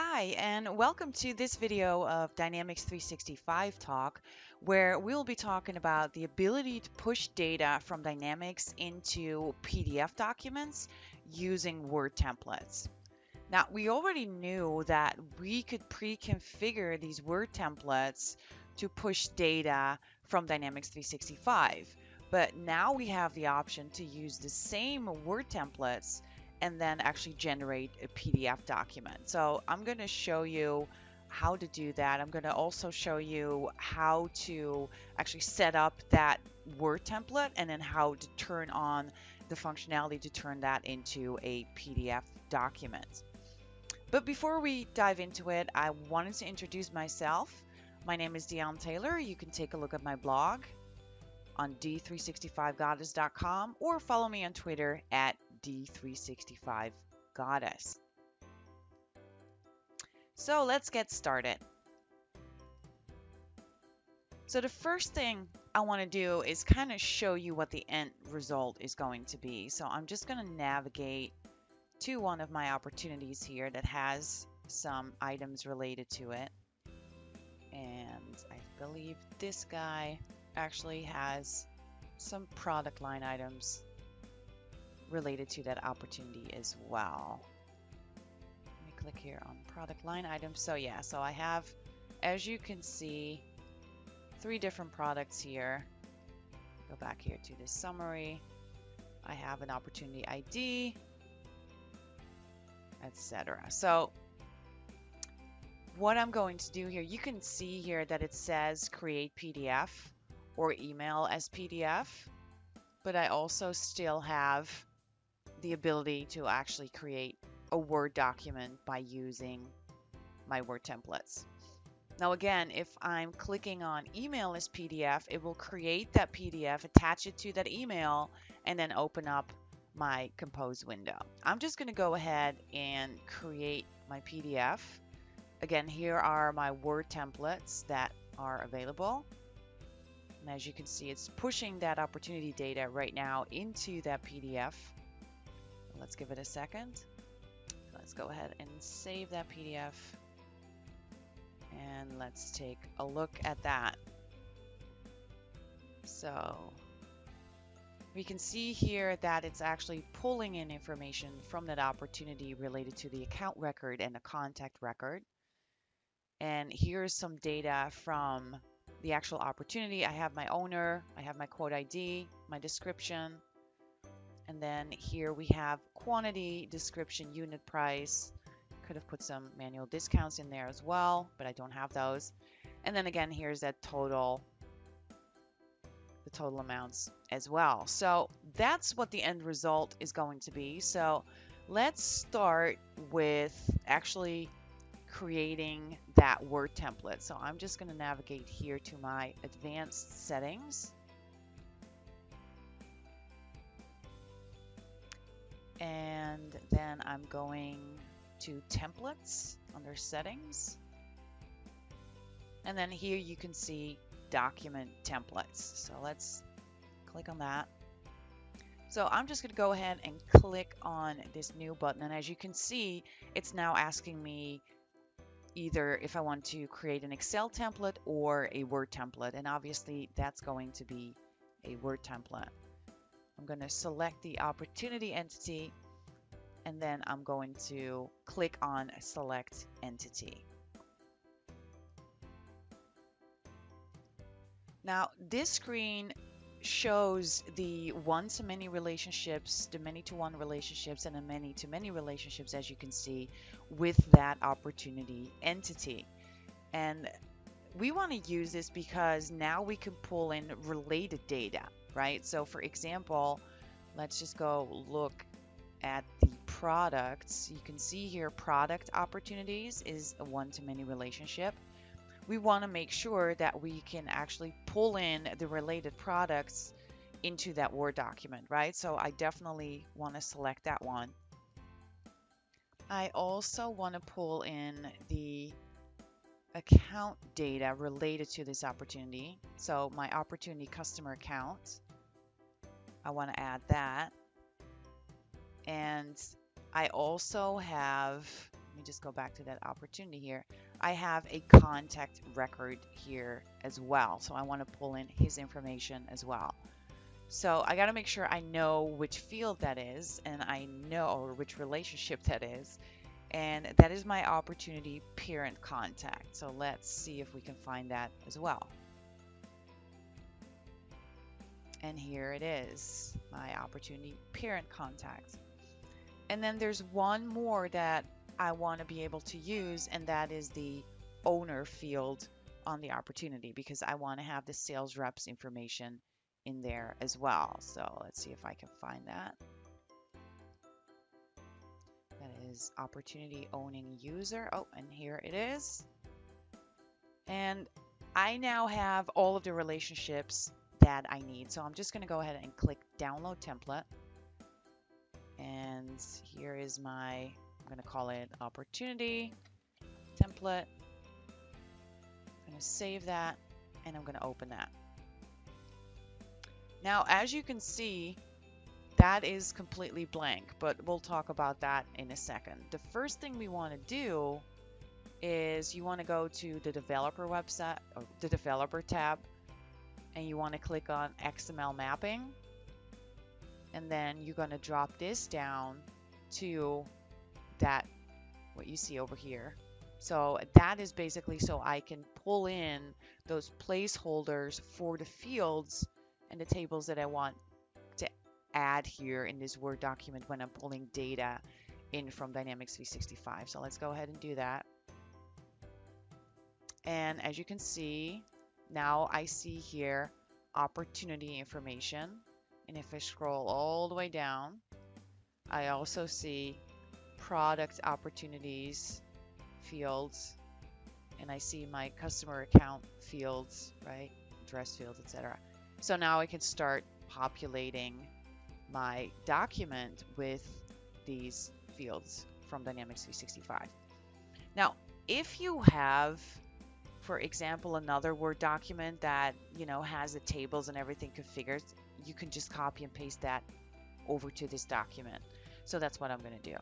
Hi, and welcome to this video of Dynamics 365 Talk, where we'll be talking about the ability to push data from Dynamics into PDF documents using Word templates. Now, we already knew that we could pre-configure these Word templates to push data from Dynamics 365, but now we have the option to use the same Word templates and then actually generate a PDF document. So I'm going to show you how to do that. I'm going to also show you how to actually set up that Word template and then how to turn on the functionality to turn that into a PDF document. But before we dive into it, I wanted to introduce myself. My name is Dian Taylor. You can take a look at my blog on d365goddess.com or follow me on Twitter at D365 Goddess. So let's get started. So the first thing I want to do is kind of show you what the end result is going to be. So I'm just going to navigate to one of my opportunities here that has some items related to it. And I believe this guy actually has some product line items related to that opportunity as well. Let me click here on product line items. So yeah, so I have, as you can see, three different products here. Go back here to the summary. I have an opportunity ID, etc. So what I'm going to do here, you can see here that it says create PDF or email as PDF, but I also still have the ability to actually create a Word document by using my Word templates. Now again, if I'm clicking on email as PDF, it will create that PDF, attach it to that email, and then open up my compose window. I'm just going to go ahead and create my PDF. Again, here are my Word templates that are available. And as you can see, it's pushing that opportunity data right now into that PDF. Let's give it a second. Let's go ahead and save that PDF. And let's take a look at that. So we can see here that it's actually pulling in information from that opportunity related to the account record and the contact record. And here's some data from the actual opportunity. I have my owner, I have my quote ID, my description, and then here we have quantity, description, unit price. Could have put some manual discounts in there as well, but I don't have those. And then again, here's that total, the total amounts as well. So that's what the end result is going to be. So let's start with actually creating that Word template. So I'm just going to navigate here to my advanced settings. And then I'm going to templates under settings. And then here you can see document templates. So let's click on that. So I'm just going to go ahead and click on this new button. And as you can see it's now asking me either if I want to create an Excel template or a Word template. And obviously that's going to be a Word template I'm going to select the opportunity entity and then I'm going to click on select entity. Now this screen shows the one-to-many relationships, the many-to-one relationships, and the many-to-many relationships, as you can see, with that opportunity entity. And we want to use this because now we can pull in related data right? So for example, let's just go look at the products. You can see here product opportunities is a one-to-many relationship. We want to make sure that we can actually pull in the related products into that Word document, right? So I definitely want to select that one. I also want to pull in the account data related to this opportunity. So my opportunity customer account, I want to add that. And I also have let me just go back to that opportunity here. I have a contact record here as well. So I want to pull in his information as well. So I got to make sure I know which field that is and I know which relationship that is. And that is my opportunity parent contact. So let's see if we can find that as well. And here it is, my opportunity parent contact. And then there's one more that I want to be able to use, and that is the owner field on the opportunity because I want to have the sales reps information in there as well. So let's see if I can find that. Is opportunity owning user. Oh, and here it is. And I now have all of the relationships that I need. So I'm just going to go ahead and click download template. And here is my, I'm going to call it opportunity template. I'm going to save that and I'm going to open that. Now, as you can see, that is completely blank, but we'll talk about that in a second. The first thing we want to do is you want to go to the developer website, or the developer tab, and you want to click on XML mapping. And then you're going to drop this down to that, what you see over here. So that is basically so I can pull in those placeholders for the fields and the tables that I want add here in this Word document when I'm pulling data in from Dynamics 365. So let's go ahead and do that. And as you can see, now I see here opportunity information. And if I scroll all the way down, I also see product opportunities fields and I see my customer account fields, right? Address fields, etc. So now I can start populating my document with these fields from Dynamics 365. Now, if you have for example, another Word document that, you know, has the tables and everything configured, you can just copy and paste that over to this document. So that's what I'm going to do.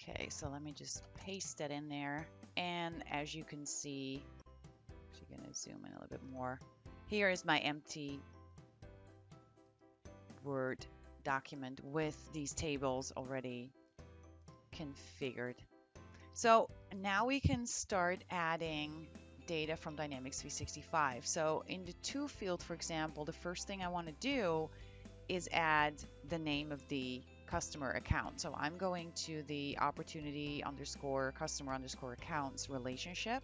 Okay, so let me just paste that in there. And as you can see, I'm actually going to zoom in a little bit more. Here is my empty Word document with these tables already configured. So now we can start adding data from Dynamics 365. So in the to field, for example, the first thing I want to do is add the name of the customer account. So I'm going to the opportunity underscore customer underscore accounts relationship.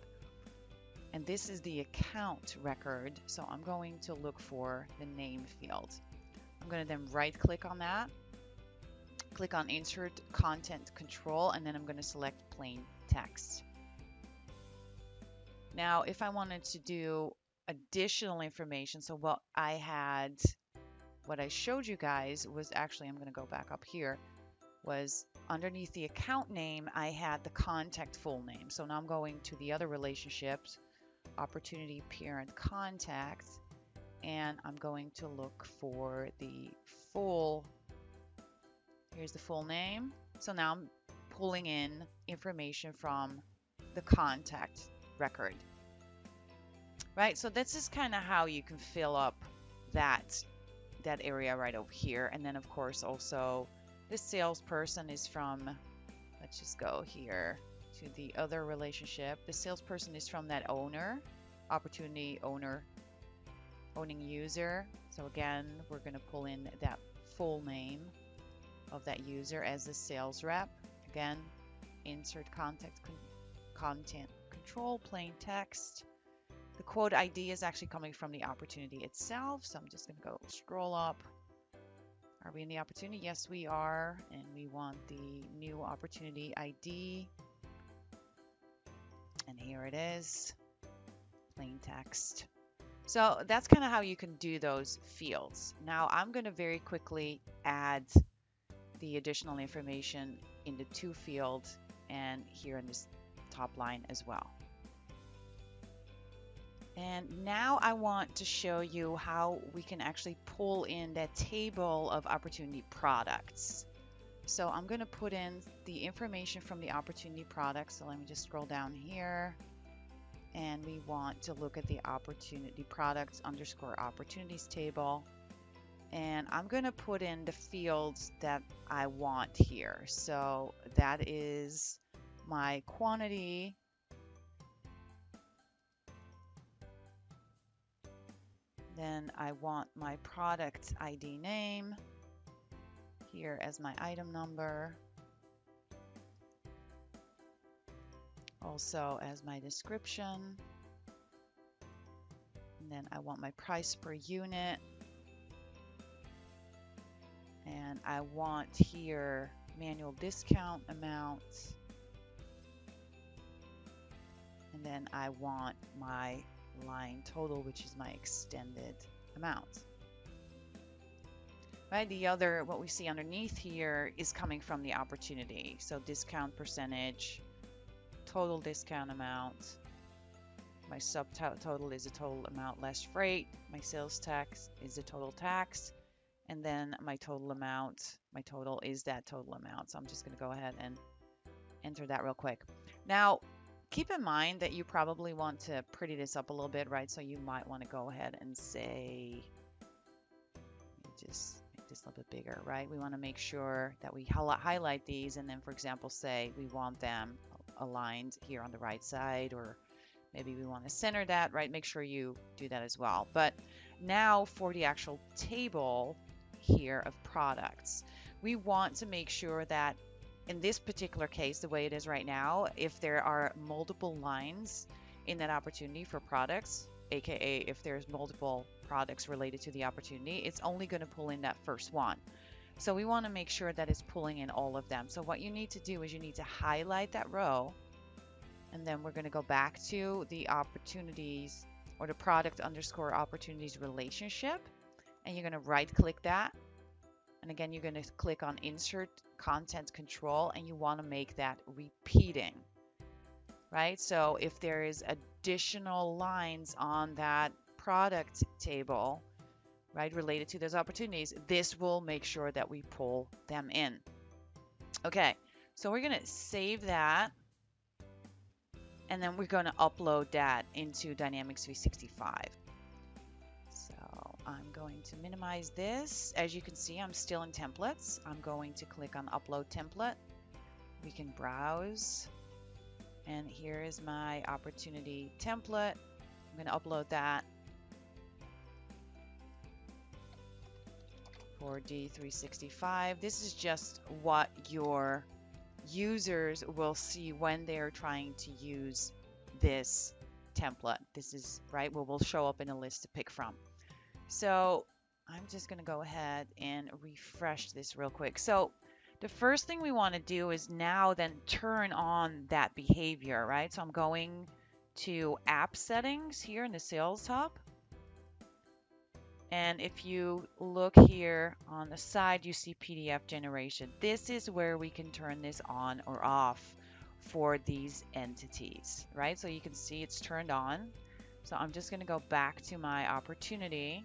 And this is the account record. So I'm going to look for the name field. I'm going to then right click on that click on Insert Content Control, and then I'm going to select Plain Text. Now, if I wanted to do additional information, so what I had, what I showed you guys was actually, I'm going to go back up here, was underneath the account name, I had the contact full name. So now I'm going to the other relationships, opportunity parent contact, and I'm going to look for the full Here's the full name. So now I'm pulling in information from the contact record. Right, so this is kind of how you can fill up that that area right over here. And then of course also this salesperson is from, let's just go here to the other relationship. The salesperson is from that owner, opportunity owner, owning user. So again, we're going to pull in that full name of that user as a sales rep. Again, insert contact con content control, plain text. The quote ID is actually coming from the opportunity itself. So I'm just going to go scroll up. Are we in the opportunity? Yes, we are. And we want the new opportunity ID. And here it is, plain text. So that's kind of how you can do those fields. Now I'm going to very quickly add the additional information in the to field and here in this top line as well. And now I want to show you how we can actually pull in that table of opportunity products. So I'm going to put in the information from the opportunity product. So let me just scroll down here. And we want to look at the opportunity products underscore opportunities table. And I'm going to put in the fields that I want here. So that is my quantity Then I want my product ID name here as my item number. Also as my description. And then I want my price per unit. And I want here manual discount amount. And then I want my line total, which is my extended amount. Right, the other, what we see underneath here is coming from the opportunity. So discount percentage, total discount amount, my subtotal total is the total amount less freight, my sales tax is the total tax, and then my total amount, my total is that total amount. So I'm just going to go ahead and enter that real quick. Now, keep in mind that you probably want to pretty this up a little bit, right? So you might want to go ahead and say, just a little bit bigger, right? We want to make sure that we highlight these and then, for example, say we want them aligned here on the right side or maybe we want to center that, right? Make sure you do that as well. But now for the actual table here of products, we want to make sure that in this particular case, the way it is right now, if there are multiple lines in that opportunity for products, aka if there's multiple products related to the opportunity, it's only going to pull in that first one. So we want to make sure that it's pulling in all of them. So what you need to do is you need to highlight that row and then we're going to go back to the opportunities or the product underscore opportunities relationship and you're going to right click that and again, you're going to click on Insert Content Control and you want to make that repeating, right? So if there is additional lines on that product table, right, related to those opportunities, this will make sure that we pull them in. Okay, so we're going to save that and then we're going to upload that into Dynamics 365. So I'm going to minimize this. As you can see, I'm still in templates. I'm going to click on upload template. We can browse. And here is my opportunity template. I'm going to upload that for D365. This is just what your users will see when they're trying to use this template. This is right what will show up in a list to pick from. So I'm just going to go ahead and refresh this real quick. So the first thing we want to do is now then turn on that behavior, right? So I'm going to app settings here in the sales hub. And if you look here on the side, you see PDF generation. This is where we can turn this on or off for these entities, right? So you can see it's turned on. So I'm just going to go back to my opportunity.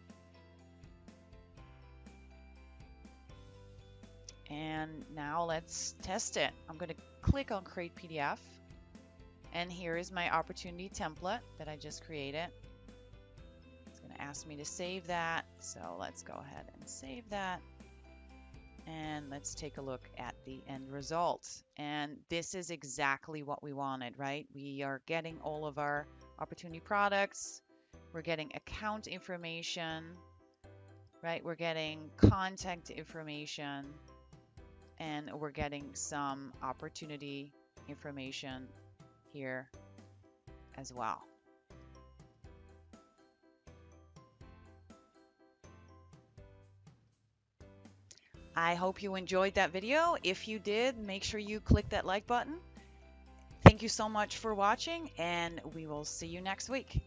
And now let's test it. I'm going to click on create PDF. And here is my opportunity template that I just created. It's going to ask me to save that. So let's go ahead and save that. And let's take a look at the end result. And this is exactly what we wanted, right? We are getting all of our opportunity products. We're getting account information, right? We're getting contact information and we're getting some opportunity information here as well. I hope you enjoyed that video. If you did, make sure you click that like button Thank you so much for watching, and we will see you next week.